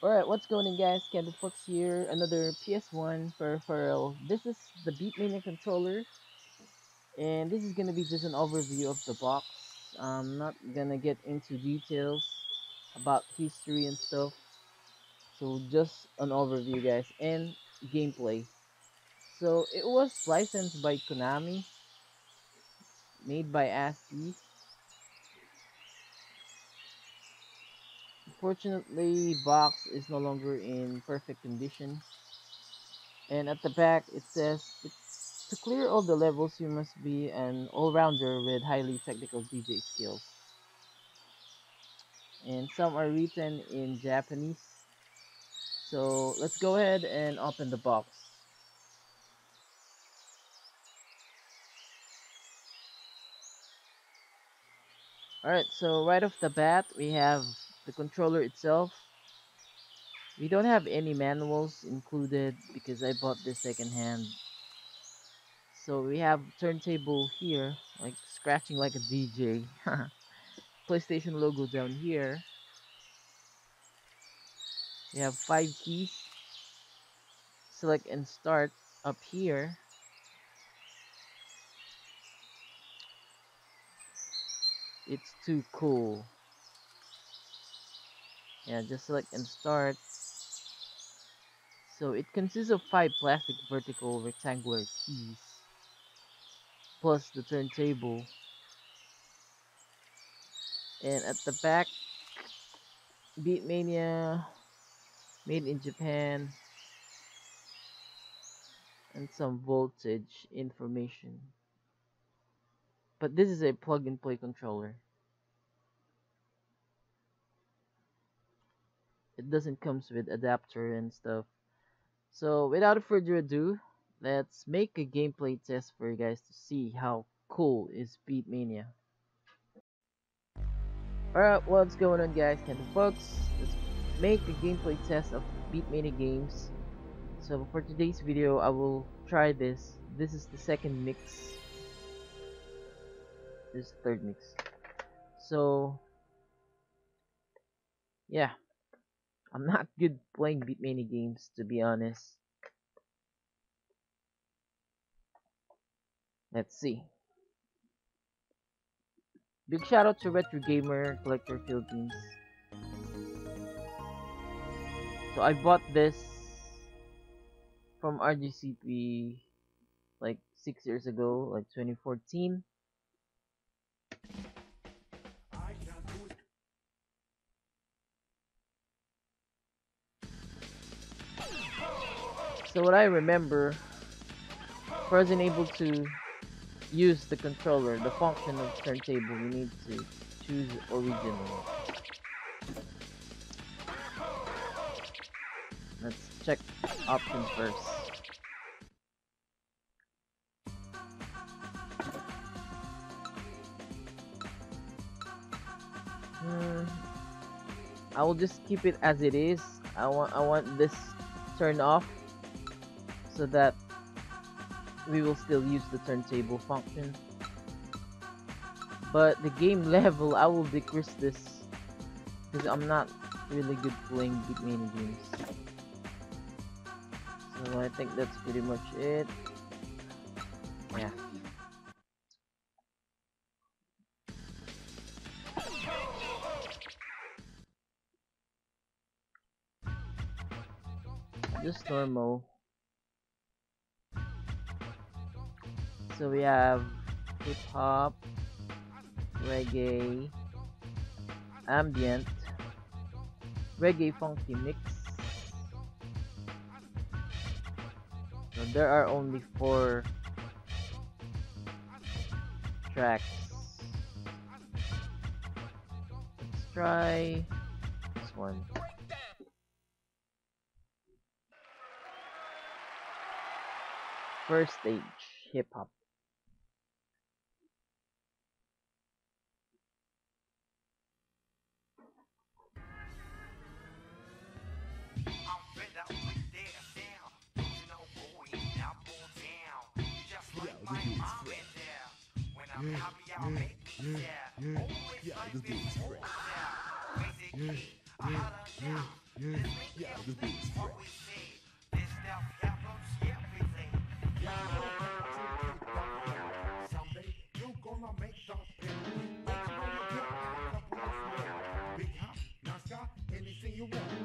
Alright, what's going on guys? KendoFox here, another PS1 peripheral. This is the Beatmania controller, and this is gonna be just an overview of the box. I'm not gonna get into details about history and stuff, so just an overview guys, and gameplay. So it was licensed by Konami, made by ASCII, Unfortunately, box is no longer in perfect condition. And at the back, it says, to clear all the levels, you must be an all-rounder with highly technical DJ skills. And some are written in Japanese. So let's go ahead and open the box. Alright, so right off the bat, we have the controller itself. We don't have any manuals included because I bought this secondhand. So we have turntable here like scratching like a DJ PlayStation logo down here. We have five keys. Select and start up here. It's too cool yeah just select and start. So it consists of five plastic vertical rectangular keys plus the turntable. And at the back Beatmania made in Japan and some voltage information. But this is a plug and play controller it doesn't comes with adapter and stuff. So without further ado let's make a gameplay test for you guys to see how cool is Beatmania alright what's going on guys? Ken folks let's make a gameplay test of Beatmania games. So for today's video I will try this. This is the second mix. This third mix. So yeah I'm not good playing Beatmania games, to be honest. Let's see. Big shout out to Retro Gamer Collector Philippines. So I bought this from RGCP like six years ago, like 2014. So what I remember, I wasn't able to use the controller, the function of turntable, you need to choose original. Let's check options first. Hmm. I will just keep it as it is. I want I want this turned off so that we will still use the turntable function. But the game level, I will decrease this because I'm not really good playing Beatmania games. So I think that's pretty much it. Yeah. Just normal. So we have hip hop, reggae, ambient, reggae funky mix. So there are only four tracks. Let's try this one. First stage, hip hop. I'm yeah. Yeah. Yeah, yeah, yeah, yeah, yeah, yeah. Yeah, gonna make something. Anything you want.